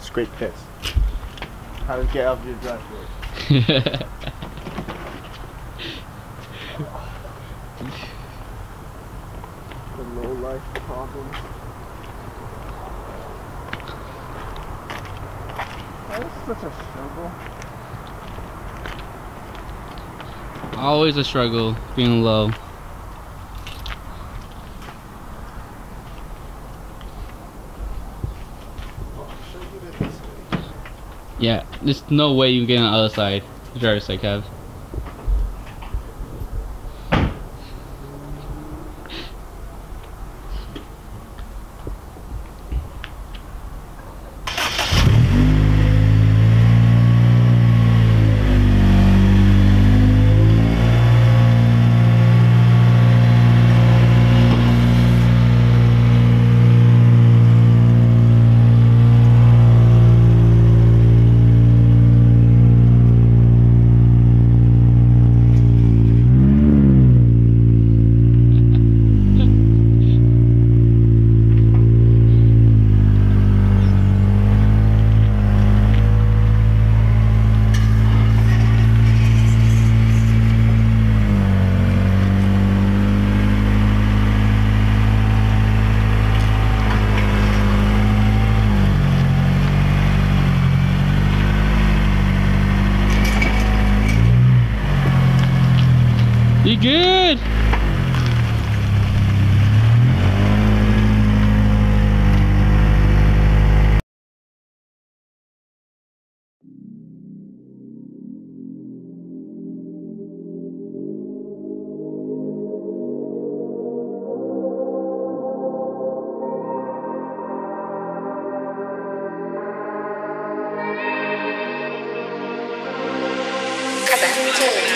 Scrapfest. How to get out of your driveway. The low life problem. That's such a struggle. Always a struggle being low. Yeah, there's no way you get on the other side. Driver's side, Kev. He good. Seven, two.